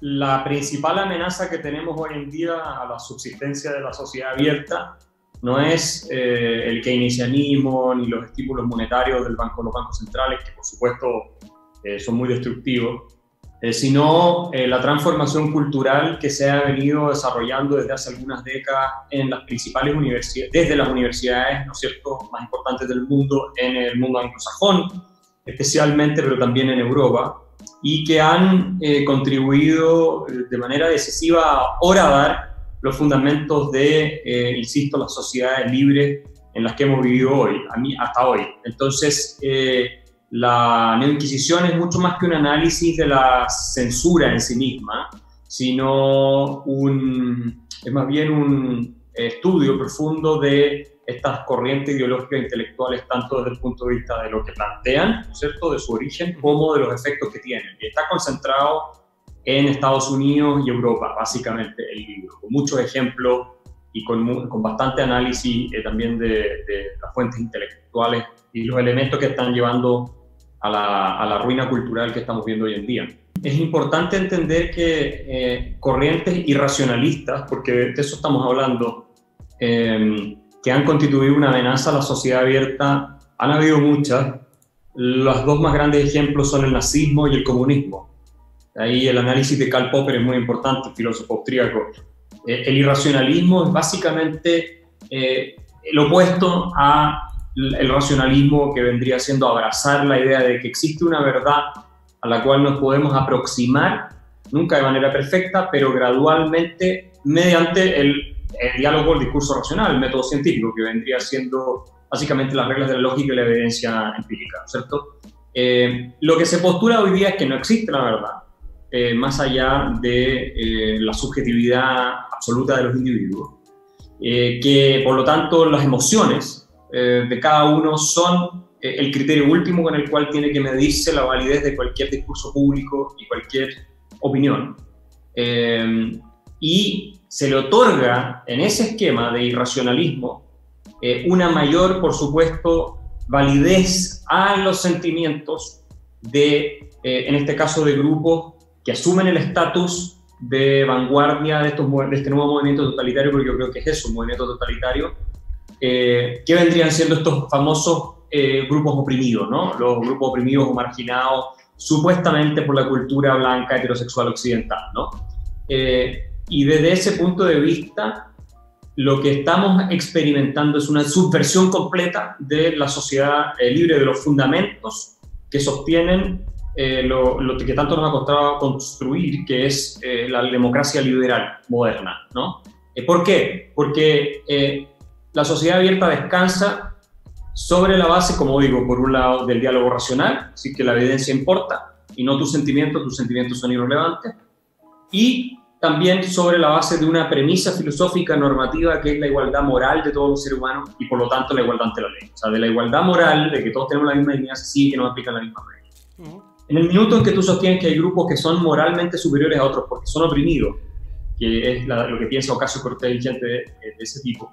La principal amenaza que tenemos hoy en día a la subsistencia de la sociedad abierta no es eh, el keynesianismo ni los estímulos monetarios del banco, los bancos centrales, que por supuesto eh, son muy destructivos, eh, sino la transformación cultural que se ha venido desarrollando desde hace algunas décadas en las principales universidades, desde las universidades, ¿no es cierto?, más importantes del mundo, en el mundo anglosajón, especialmente, pero también en Europa, y que han contribuido de manera decisiva a horadar los fundamentos de, eh, insisto, las sociedades libres en las que hemos vivido hoy, a mí, hasta hoy. Entonces, eh, la neoinquisición es mucho más que un análisis de la censura en sí misma, sino un, es más bien un estudio profundo de estas corrientes ideológicas e intelectuales, tanto desde el punto de vista de lo que plantean, ¿cierto?, de su origen, como de los efectos que tienen. Y está concentrado en Estados Unidos y Europa, básicamente el libro, con muchos ejemplos y con, con bastante análisis eh, también de, de, las fuentes intelectuales y los elementos que están llevando a la, a la, ruina cultural que estamos viendo hoy en día. Es importante entender que eh, corrientes irracionalistas, porque de eso estamos hablando, eh, que han constituido una amenaza a la sociedad abierta, han habido muchas. Los dos más grandes ejemplos son el nazismo y el comunismo Ahí el análisis de Karl Popper es muy importante, filósofo austríaco. Eh, el irracionalismo es básicamente eh, el opuesto a el racionalismo que vendría siendo abrazar la idea de que existe una verdad a la cual nos podemos aproximar, nunca de manera perfecta, pero gradualmente mediante el, diálogo, el discurso racional, el método científico, que vendría siendo básicamente las reglas de la lógica y la evidencia empírica, ¿cierto? Eh, lo que se postula hoy día es que no existe la verdad, eh, más allá de eh, la subjetividad absoluta de los individuos, eh, que por lo tanto las emociones de cada uno son el criterio último con el cual tiene que medirse la validez de cualquier discurso público y cualquier opinión. y se le otorga en ese esquema de irracionalismo una mayor, por supuesto, validez a los sentimientos de, en este caso, de grupos que asumen el estatus de vanguardia de, estos, de este nuevo movimiento totalitario, porque yo creo que es eso, un movimiento totalitario, eh, que vendrían siendo estos famosos eh, grupos oprimidos, ¿no? Los grupos oprimidos o marginados, supuestamente por la cultura blanca heterosexual occidental, ¿no? Eh, y desde ese punto de vista, lo que estamos experimentando es una subversión completa de la sociedad libre, de los fundamentos que sostienen eh, lo, que tanto nos ha costado construir, que es eh, la democracia liberal moderna. ¿no? Eh, ¿Por qué? Porque la sociedad abierta descansa sobre la base, como digo, por un lado del diálogo racional, así que la evidencia importa y no tus sentimientos, tus sentimientos son irrelevantes, y también sobre la base de una premisa filosófica normativa que es la igualdad moral de todos los seres humanos y por lo tanto la igualdad ante la ley. O sea, de la igualdad moral, de que todos tenemos la misma dignidad, sí que nos aplican la misma ley. En el minuto en que tú sostienes que hay grupos que son moralmente superiores a otros porque son oprimidos, que es lo que piensa Ocasio Cortés y gente de, ese tipo,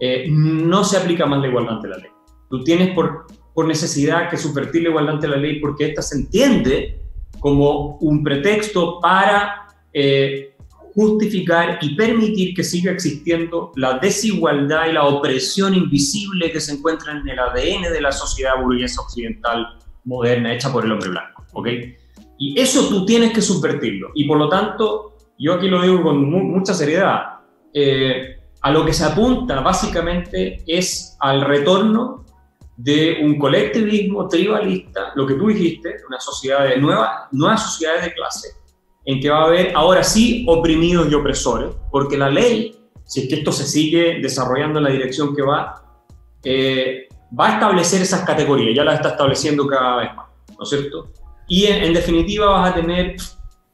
eh, no se aplica más la igualdad ante la ley. Tú tienes por, por necesidad que subvertir la igualdad ante la ley porque esta se entiende como un pretexto para eh, justificar y permitir que siga existiendo la desigualdad y la opresión invisible que se encuentra en el ADN de la sociedad burguesa occidental moderna hecha por el hombre blanco. ¿ok? Y eso tú tienes que subvertirlo. Y por lo tanto, yo aquí lo digo con mucha seriedad, eh, a lo que se apunta básicamente es al retorno de un colectivismo tribalista, lo que tú dijiste, una sociedad de nueva, nuevas sociedades de clase, en que va a haber ahora sí oprimidos y opresores, porque la ley, si es que esto se sigue desarrollando en la dirección que va, eh, va a establecer esas categorías, ya las está estableciendo cada vez más, ¿no es cierto? Y en, definitiva vas a tener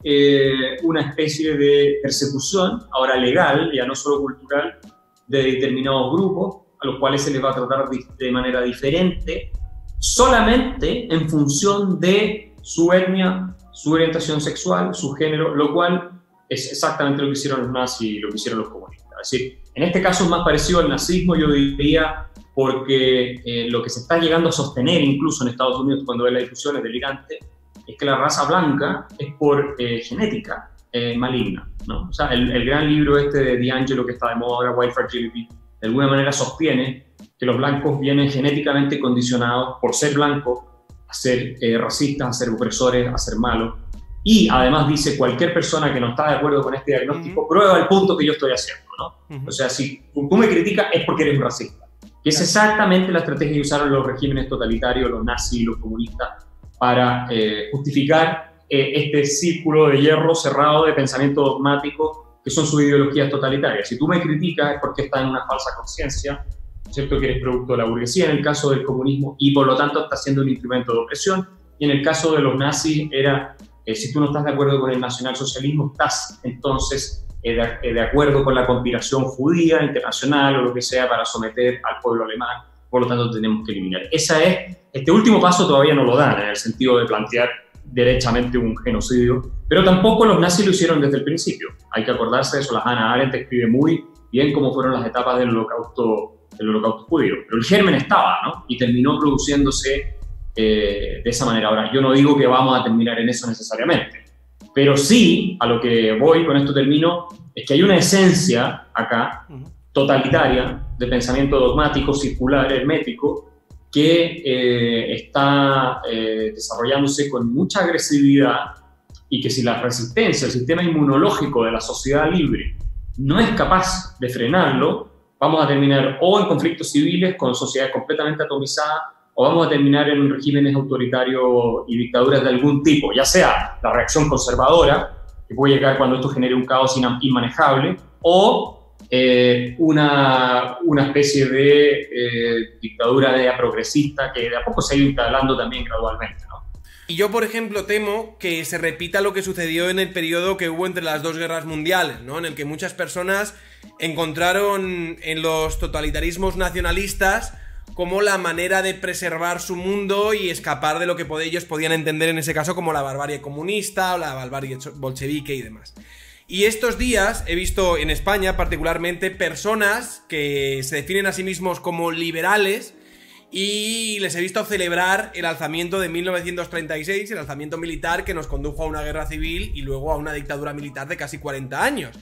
eh, una especie de persecución, ahora legal, ya no solo cultural, de determinados grupos, a los cuales se les va a tratar de, manera diferente, solamente en función de su etnia, su orientación sexual, su género, lo cual es exactamente lo que hicieron los nazis y lo que hicieron los comunistas. Es decir, en este caso es más parecido al nazismo, yo diría, porque eh, lo que se está llegando a sostener incluso en Estados Unidos cuando ve las discusiones delirante es que la raza blanca es por eh, genética eh, maligna. ¿no? O sea, el, gran libro este de D'Angelo que está de moda ahora, White Fragility, de alguna manera sostiene que los blancos vienen genéticamente condicionados por ser blancos a ser eh, racistas, a ser opresores, a ser malos. Y además dice, cualquier persona que no está de acuerdo con este diagnóstico, prueba el punto que yo estoy haciendo. ¿no? O sea, si tú me criticas es porque eres un racista. Que es exactamente la estrategia que usaron los regímenes totalitarios, los nazis, los comunistas, para eh, justificar eh, este círculo de hierro cerrado de pensamiento dogmático que son sus ideologías totalitarias. Si tú me criticas es porque estás en una falsa conciencia, ¿cierto? Que eres producto de la burguesía en el caso del comunismo y por lo tanto estás siendo un instrumento de opresión. Y en el caso de los nazis era, eh, si tú no estás de acuerdo con el nacionalsocialismo, estás entonces de, acuerdo con la conspiración judía internacional o lo que sea para someter al pueblo alemán por lo tanto tenemos que eliminar. Esa es, este último paso todavía no lo dan en el sentido de plantear derechamente un genocidio, pero tampoco los nazis lo hicieron desde el principio. Hay que acordarse de eso, la Hannah Arendt escribe muy bien cómo fueron las etapas del holocausto, del holocausto judío, pero el germen estaba, ¿no? Y terminó produciéndose eh, de esa manera. Ahora, yo no digo que vamos a terminar en eso necesariamente, pero sí, a lo que voy, con esto termino, es que hay una esencia acá totalitaria de pensamiento dogmático, circular, hermético, que eh, está eh, desarrollándose con mucha agresividad y que si la resistencia, el sistema inmunológico de la sociedad libre no es capaz de frenarlo, vamos a terminar o en conflictos civiles con sociedades completamente atomizadas o vamos a terminar en regímenes autoritarios y dictaduras de algún tipo, ya sea la reacción conservadora, que puede llegar cuando esto genere un caos inmanejable, o eh, una, una, especie de eh, dictadura de progresista que de a poco se ha ido instalando también gradualmente. Y yo, por ejemplo, temo que se repita lo que sucedió en el periodo que hubo entre las dos guerras mundiales, ¿no? en el que muchas personas encontraron en los totalitarismos nacionalistas como la manera de preservar su mundo y escapar de lo que ellos podían entender en ese caso como la barbarie comunista o la barbarie bolchevique y demás. Y estos días he visto en España particularmente personas que se definen a sí mismos como liberales y les he visto celebrar el alzamiento de 1936, el alzamiento militar que nos condujo a una guerra civil y luego a una dictadura militar de casi 40 años.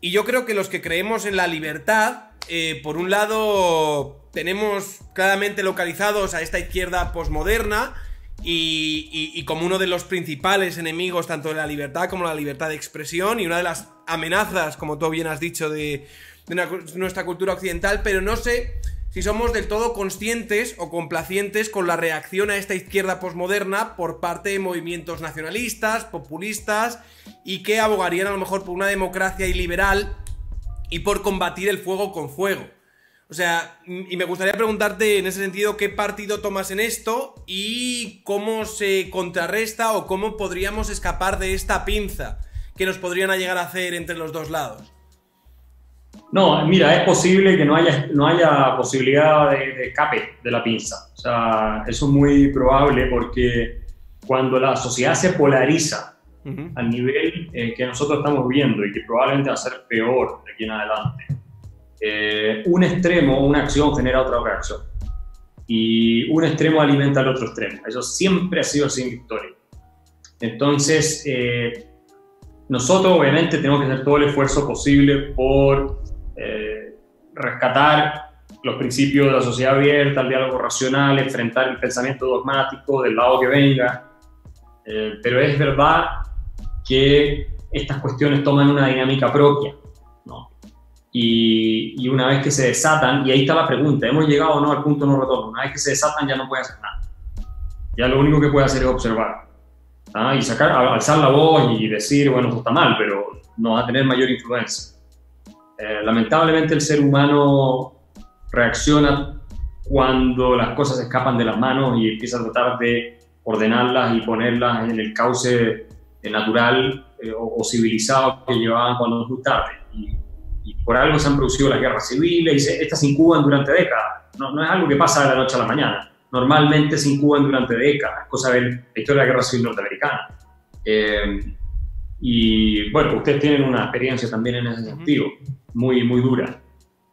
Y yo creo que los que creemos en la libertad, eh, por un lado tenemos claramente localizados a esta izquierda posmoderna, y, como uno de los principales enemigos tanto de la libertad como la libertad de expresión y una de las amenazas, como tú bien has dicho, de, nuestra cultura occidental, pero no sé si somos del todo conscientes o complacientes con la reacción a esta izquierda posmoderna por parte de movimientos nacionalistas, populistas y que abogarían a lo mejor por una democracia iliberal y por combatir el fuego con fuego. O sea, y me gustaría preguntarte en ese sentido qué partido tomas en esto y cómo se contrarresta o cómo podríamos escapar de esta pinza que nos podrían llegar a hacer entre los dos lados. No, mira, es posible que no haya, no haya posibilidad de, escape de la pinza. O sea, eso es muy probable porque cuando la sociedad se polariza al nivel eh, que nosotros estamos viendo y que probablemente va a ser peor de aquí en adelante, eh, un extremo, una acción genera otra reacción. Y un extremo alimenta al otro extremo. Eso siempre ha sido así en historia. Entonces, eh, nosotros obviamente tenemos que hacer todo el esfuerzo posible por eh, rescatar los principios de la sociedad abierta, el diálogo racional, enfrentar el pensamiento dogmático del lado que venga. pero es verdad que estas cuestiones toman una dinámica propia. Y, una vez que se desatan, y ahí está la pregunta, ¿hemos llegado o no al punto no retorno? Una vez que se desatan ya no puede hacer nada. Ya lo único que puede hacer es observar. ¿ah? Y sacar, alzar la voz y decir, bueno, esto está mal, pero no va a tener mayor influencia. Eh, lamentablemente el ser humano reacciona cuando las cosas escapan de las manos y empieza a tratar de ordenarlas y ponerlas en el cauce eh, natural eh, o, civilizado que llevaban cuando es muy tarde. Y y por algo se han producido las guerras civiles y estas se incuban durante décadas. No, no, es algo que pasa de la noche a la mañana. Normalmente se incuban durante décadas, cosa de la historia de la guerra civil norteamericana. Eh, y bueno, ustedes tienen una experiencia también en ese sentido, muy, muy dura.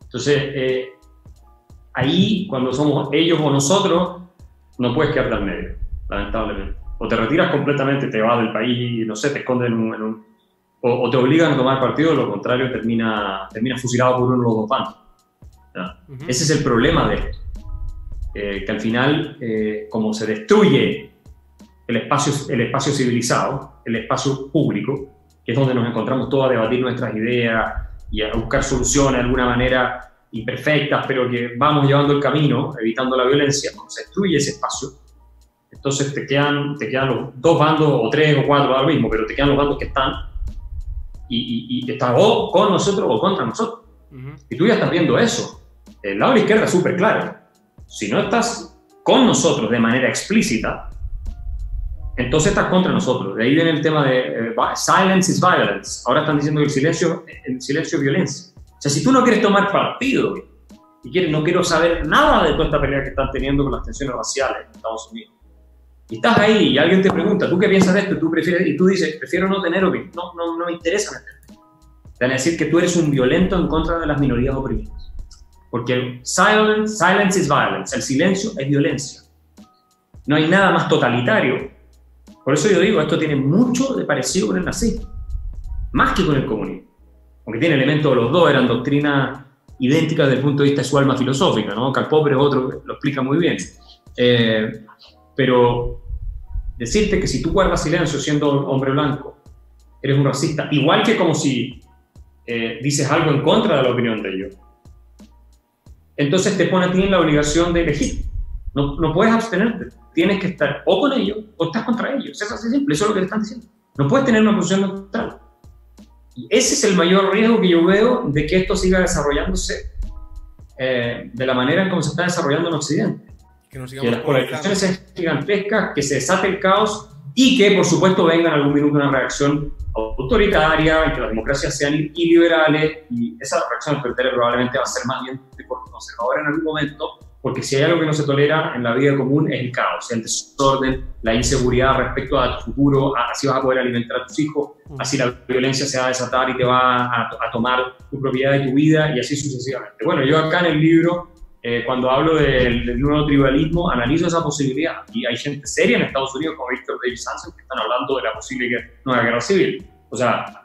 Entonces, eh, ahí, cuando somos ellos o nosotros, no puedes quedarte al medio, lamentablemente. O te retiras completamente, te vas del país y, no sé, te esconden en un... o, te obligan a tomar partido, lo contrario, termina, termina fusilado por uno de los dos bandos. Ese es el problema de esto. Eh, que al final, eh, como se destruye el espacio, el espacio civilizado, el espacio público, que es donde nos encontramos todos a debatir nuestras ideas y a buscar soluciones de alguna manera imperfectas, pero que vamos llevando el camino, evitando la violencia, cuando se destruye ese espacio, entonces te quedan, te quedan los dos bandos, o tres o cuatro, ahora mismo, pero te quedan los bandos que están, y, y, están o con nosotros o contra nosotros. Y tú ya estás viendo eso. El lado de la izquierda es súper claro. Si no estás con nosotros de manera explícita, entonces estás contra nosotros. De ahí viene el tema de eh, silence is violence. Ahora están diciendo que el silencio, el silencio es violencia. O sea, si tú no quieres tomar partido y quieres, no quiero saber nada de toda esta pelea que están teniendo con las tensiones raciales en Estados Unidos, y estás ahí y alguien te pregunta, ¿tú qué piensas de esto? ¿Tú prefieres? Y tú dices, prefiero no tener opinión. No, no, no me interesa meterte. Te van a decir que tú eres un violento en contra de las minorías oprimidas. Porque silence, silence is violence. El silencio es violencia. No hay nada más totalitario. Por eso yo digo, esto tiene mucho de parecido con el nazismo. Más que con el comunismo. Aunque tiene elementos de los dos, eran doctrinas idénticas desde el punto de vista de su alma filosófica. ¿no? Karl Popper es otro lo explica muy bien. Eh, pero decirte que si tú guardas silencio siendo hombre blanco, eres un racista, igual que como si eh, dices algo en contra de la opinión de ellos, entonces te pone a ti en la obligación de elegir. No, no puedes abstenerte. Tienes que estar o con ellos o estás contra ellos. Es así simple, eso es lo que te están diciendo. No puedes tener una posición neutral. Y ese es el mayor riesgo que yo veo de que esto siga desarrollándose eh, de la manera en cómo se está desarrollando en Occidente que, las polarizaciones sean gigantescas, que se desate el caos y que, por supuesto, venga en algún minuto una reacción autoritaria, y que las democracias sean iliberales, y esa reacción autoritaria probablemente va a ser más bien conservadora en algún momento, porque si hay algo que no se tolera en la vida común es el caos, el desorden, la inseguridad respecto a tu futuro, a, si vas a poder alimentar a tus hijos, así la violencia se va a desatar y te va a, a tomar tu propiedad y tu vida, y así sucesivamente. Bueno, yo acá en el libro eh, cuando hablo del, nuevo tribalismo, analizo esa posibilidad. Y hay gente seria en Estados Unidos, como Víctor Davis Hansen, que están hablando de la posible nueva guerra civil. O sea,